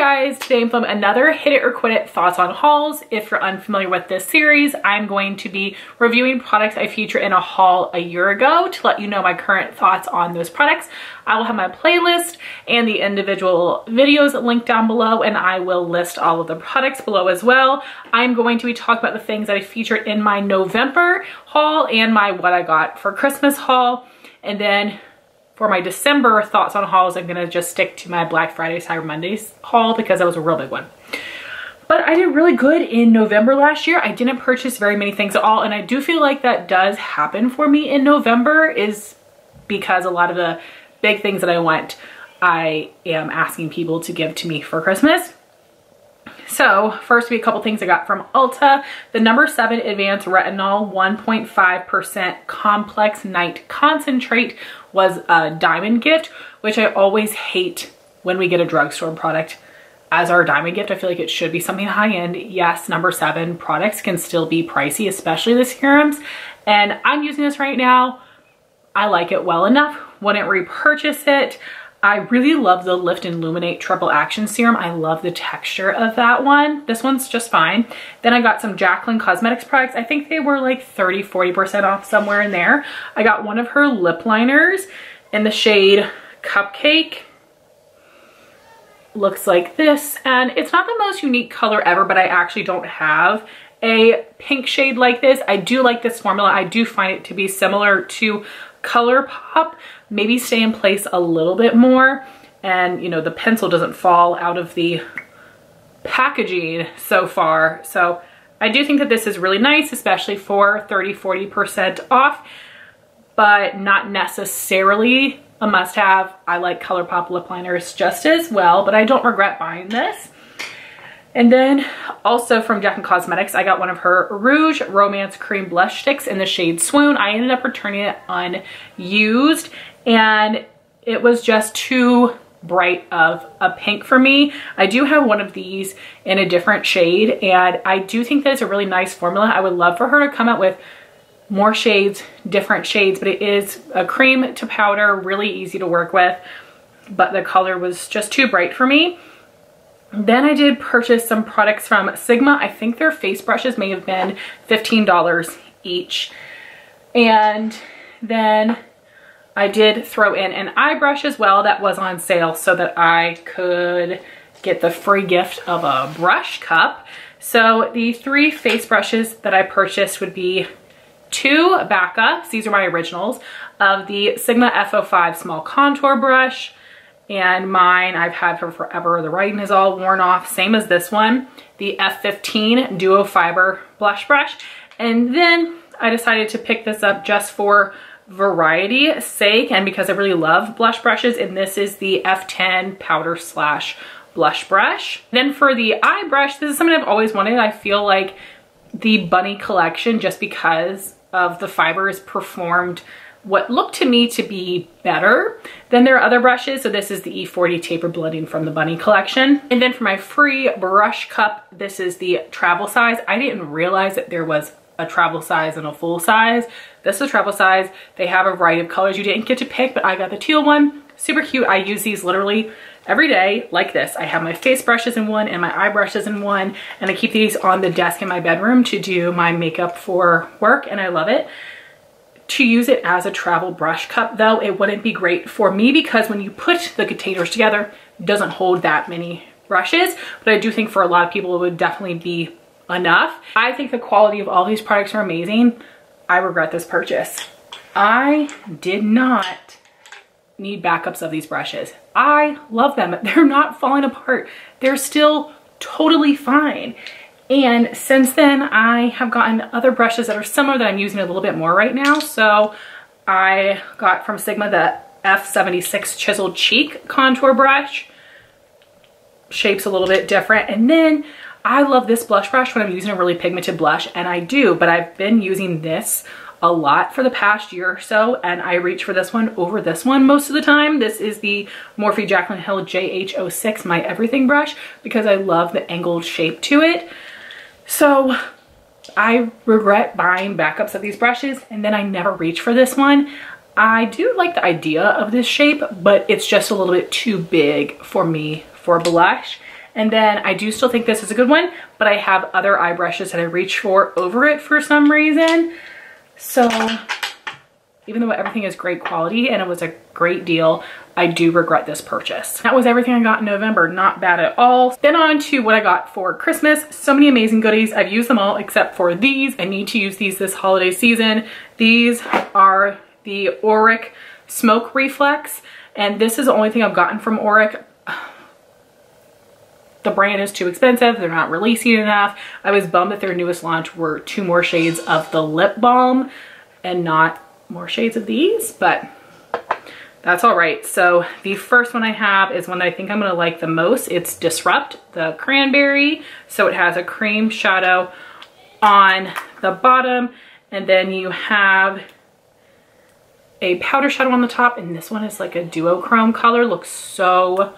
guys, today I'm filming another Hit It or Quit It thoughts on hauls. If you're unfamiliar with this series, I'm going to be reviewing products I featured in a haul a year ago to let you know my current thoughts on those products. I will have my playlist and the individual videos linked down below and I will list all of the products below as well. I'm going to be talking about the things that I featured in my November haul and my what I got for Christmas haul. And then for my December thoughts on hauls, I'm gonna just stick to my Black Friday, Cyber Mondays haul because that was a real big one. But I did really good in November last year. I didn't purchase very many things at all. And I do feel like that does happen for me in November is because a lot of the big things that I want, I am asking people to give to me for Christmas. So first, we a couple things I got from Ulta. The number seven advanced retinol 1.5% complex night concentrate was a diamond gift, which I always hate when we get a drugstore product as our diamond gift. I feel like it should be something high end. Yes, number seven products can still be pricey, especially the serums. And I'm using this right now. I like it well enough. Wouldn't repurchase it. I really love the Lift and Illuminate Triple Action Serum. I love the texture of that one. This one's just fine. Then I got some Jaclyn Cosmetics products. I think they were like 30, 40% off somewhere in there. I got one of her lip liners in the shade Cupcake. Looks like this. And it's not the most unique color ever, but I actually don't have a pink shade like this. I do like this formula. I do find it to be similar to ColourPop, maybe stay in place a little bit more. And you know the pencil doesn't fall out of the packaging so far. So I do think that this is really nice especially for 30 40% off but not necessarily a must-have. I like ColourPop lip liners just as well but I don't regret buying this and then also from Jaclyn Cosmetics, I got one of her Rouge Romance Cream Blush Sticks in the shade Swoon. I ended up returning it unused and it was just too bright of a pink for me. I do have one of these in a different shade and I do think that it's a really nice formula. I would love for her to come out with more shades, different shades, but it is a cream to powder, really easy to work with, but the color was just too bright for me. Then I did purchase some products from Sigma. I think their face brushes may have been $15 each. And then I did throw in an eye brush as well that was on sale so that I could get the free gift of a brush cup. So the three face brushes that I purchased would be two backups, these are my originals, of the Sigma F05 small contour brush, and mine I've had for forever. The writing is all worn off, same as this one, the F15 Duo Fiber Blush Brush. And then I decided to pick this up just for variety sake and because I really love blush brushes and this is the F10 powder slash blush brush. Then for the eye brush, this is something I've always wanted. I feel like the bunny collection just because of the fibers performed what looked to me to be better than their other brushes. So this is the E40 Taper Blending from the Bunny collection. And then for my free brush cup, this is the travel size. I didn't realize that there was a travel size and a full size. This is travel size. They have a variety of colors you didn't get to pick, but I got the teal one. Super cute. I use these literally every day like this. I have my face brushes in one and my eye brushes in one, and I keep these on the desk in my bedroom to do my makeup for work, and I love it. To use it as a travel brush cup though, it wouldn't be great for me because when you put the containers together, it doesn't hold that many brushes, but I do think for a lot of people it would definitely be enough. I think the quality of all these products are amazing. I regret this purchase. I did not need backups of these brushes. I love them. They're not falling apart. They're still totally fine. And since then, I have gotten other brushes that are similar that I'm using a little bit more right now. So I got from Sigma the F76 Chiseled Cheek Contour Brush. Shape's a little bit different. And then I love this blush brush when I'm using a really pigmented blush, and I do, but I've been using this a lot for the past year or so, and I reach for this one over this one most of the time. This is the Morphe Jaclyn Hill JH06 My Everything brush because I love the angled shape to it. So I regret buying backups of these brushes, and then I never reach for this one. I do like the idea of this shape, but it's just a little bit too big for me for blush. And then I do still think this is a good one, but I have other eye brushes that I reach for over it for some reason. So even though everything is great quality and it was a great deal, I do regret this purchase. That was everything I got in November, not bad at all. Then on to what I got for Christmas. So many amazing goodies. I've used them all except for these. I need to use these this holiday season. These are the Auric Smoke Reflects, and this is the only thing I've gotten from Auric the brand is too expensive. They're not releasing enough. I was bummed that their newest launch were two more shades of the lip balm and not more shades of these, but that's all right. So the first one I have is one that I think I'm gonna like the most. It's Disrupt, the cranberry. So it has a cream shadow on the bottom, and then you have a powder shadow on the top, and this one is like a duochrome color. Looks so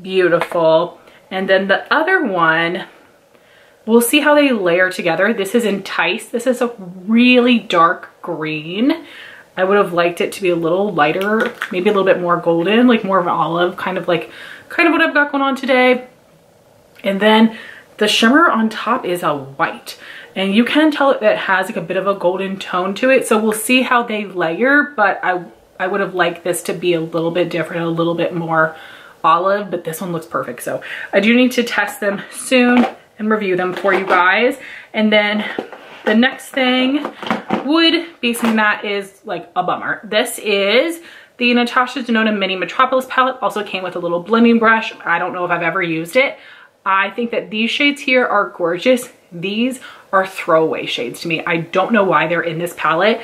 beautiful. And then the other one, we'll see how they layer together. This is Entice. This is a really dark green. I would have liked it to be a little lighter, maybe a little bit more golden, like more of an olive, kind of like, kind of what I've got going on today. And then the shimmer on top is a white. And you can tell it has like a bit of a golden tone to it. So we'll see how they layer, but I, I would have liked this to be a little bit different, a little bit more olive, but this one looks perfect. So I do need to test them soon and review them for you guys. And then the next thing would be something that is like a bummer. This is the Natasha Denona Mini Metropolis palette. Also came with a little blending brush. I don't know if I've ever used it. I think that these shades here are gorgeous. These are throwaway shades to me. I don't know why they're in this palette.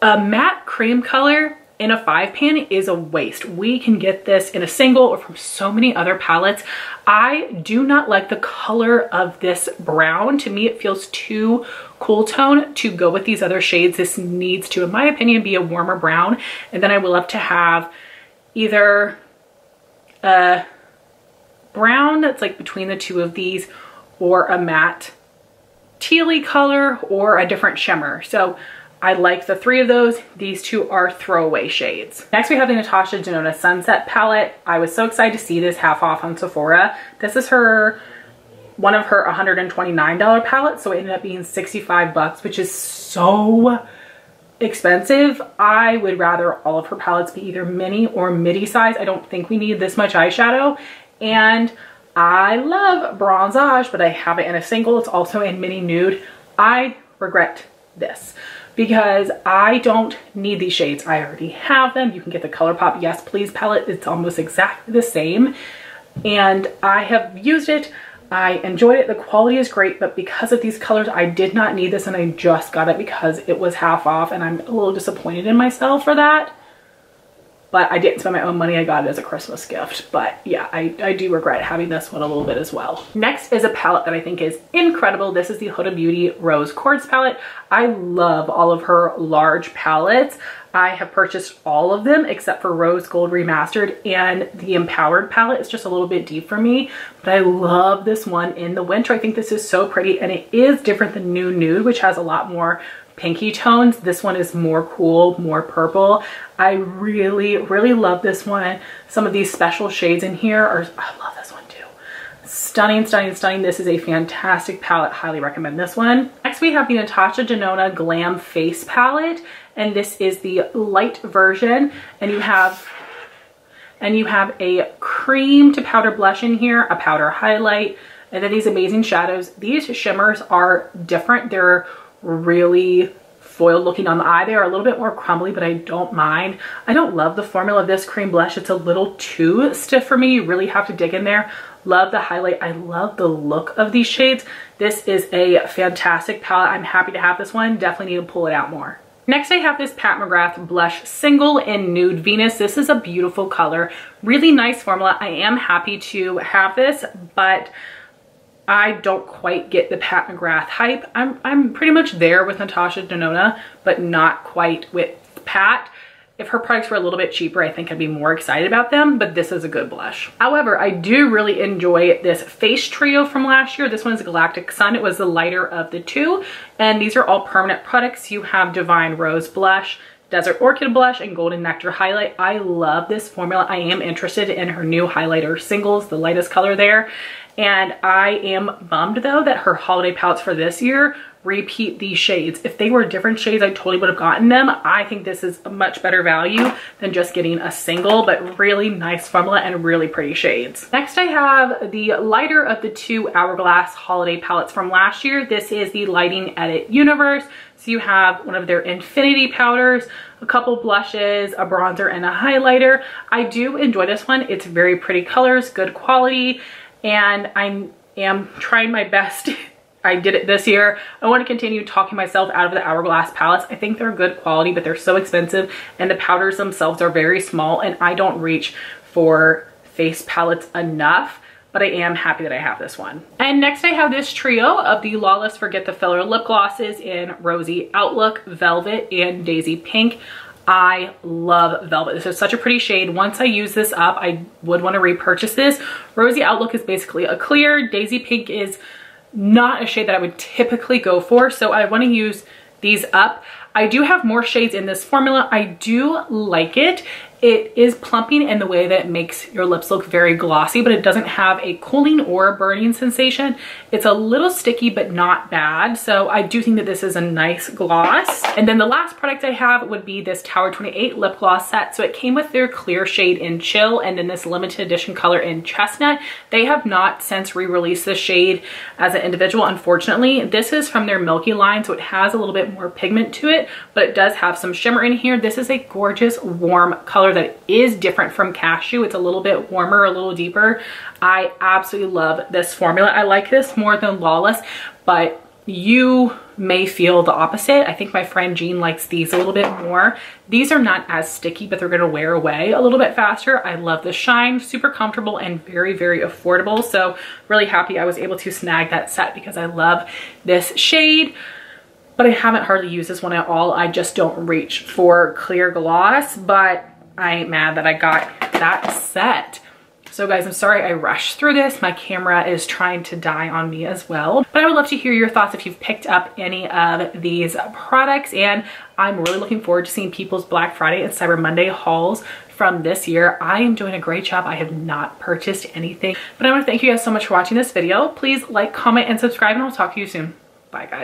A matte cream color in a five pan is a waste. We can get this in a single or from so many other palettes. I do not like the color of this brown. To me, it feels too cool tone to go with these other shades. This needs to, in my opinion, be a warmer brown. And then I will love to have either a brown that's like between the two of these or a matte tealy color or a different shimmer. So I like the three of those. These two are throwaway shades. Next we have the Natasha Denona Sunset palette. I was so excited to see this half off on Sephora. This is her one of her $129 palettes, so it ended up being 65 bucks, which is so expensive. I would rather all of her palettes be either mini or midi size. I don't think we need this much eyeshadow. And I love Bronzage, but I have it in a single. It's also in mini nude. I regret this because I don't need these shades. I already have them. You can get the ColourPop Yes Please palette. It's almost exactly the same. And I have used it. I enjoyed it. The quality is great, but because of these colors, I did not need this and I just got it because it was half off and I'm a little disappointed in myself for that but I didn't spend my own money. I got it as a Christmas gift. But yeah, I, I do regret having this one a little bit as well. Next is a palette that I think is incredible. This is the Huda Beauty Rose Quartz palette. I love all of her large palettes. I have purchased all of them except for Rose Gold Remastered and the Empowered palette is just a little bit deep for me, but I love this one in the winter. I think this is so pretty and it is different than New Nude, which has a lot more pinky tones. This one is more cool, more purple. I really, really love this one. Some of these special shades in here are, I love this one too. Stunning, stunning, stunning. This is a fantastic palette. Highly recommend this one. Next we have the Natasha Denona Glam Face Palette. And this is the light version. And you have and you have a cream to powder blush in here, a powder highlight, and then these amazing shadows. These shimmers are different. They're really foiled looking on the eye. They are a little bit more crumbly, but I don't mind. I don't love the formula of this cream blush. It's a little too stiff for me. You really have to dig in there. Love the highlight. I love the look of these shades. This is a fantastic palette. I'm happy to have this one. Definitely need to pull it out more. Next, I have this Pat McGrath Blush Single in Nude Venus. This is a beautiful color. Really nice formula. I am happy to have this, but I don't quite get the Pat McGrath hype. I'm, I'm pretty much there with Natasha Denona, but not quite with Pat. If her products were a little bit cheaper, I think I'd be more excited about them, but this is a good blush. However, I do really enjoy this face trio from last year. This one is Galactic Sun. It was the lighter of the two, and these are all permanent products. You have Divine Rose Blush, Desert Orchid Blush and Golden Nectar Highlight. I love this formula. I am interested in her new highlighter singles, the lightest color there. And I am bummed though that her holiday palettes for this year repeat these shades. If they were different shades, I totally would have gotten them. I think this is a much better value than just getting a single, but really nice formula and really pretty shades. Next, I have the lighter of the two Hourglass holiday palettes from last year. This is the Lighting Edit Universe. So you have one of their infinity powders, a couple blushes, a bronzer, and a highlighter. I do enjoy this one. It's very pretty colors, good quality, and I am trying my best I did it this year. I want to continue talking myself out of the Hourglass palettes. I think they're good quality, but they're so expensive and the powders themselves are very small and I don't reach for face palettes enough but I am happy that I have this one. And next I have this trio of the Lawless Forget the Filler lip glosses in Rosy Outlook, Velvet, and Daisy Pink. I love Velvet. This is such a pretty shade. Once I use this up, I would want to repurchase this. Rosy Outlook is basically a clear. Daisy Pink is not a shade that I would typically go for. So I want to use these up. I do have more shades in this formula. I do like it. It is plumping in the way that it makes your lips look very glossy, but it doesn't have a cooling or burning sensation. It's a little sticky, but not bad. So I do think that this is a nice gloss. And then the last product I have would be this Tower 28 lip gloss set. So it came with their clear shade in Chill and then this limited edition color in Chestnut. They have not since re-released this shade as an individual, unfortunately. This is from their Milky line, so it has a little bit more pigment to it, but it does have some shimmer in here. This is a gorgeous warm color that is different from cashew. It's a little bit warmer, a little deeper. I absolutely love this formula. I like this more than Lawless, but you may feel the opposite. I think my friend Jean likes these a little bit more. These are not as sticky, but they're gonna wear away a little bit faster. I love the shine, super comfortable and very, very affordable. So really happy I was able to snag that set because I love this shade but I haven't hardly used this one at all. I just don't reach for clear gloss, but I ain't mad that I got that set. So guys, I'm sorry I rushed through this. My camera is trying to die on me as well. But I would love to hear your thoughts if you've picked up any of these products. And I'm really looking forward to seeing people's Black Friday and Cyber Monday hauls from this year. I am doing a great job. I have not purchased anything. But I want to thank you guys so much for watching this video. Please like, comment, and subscribe, and I'll talk to you soon. Bye, guys.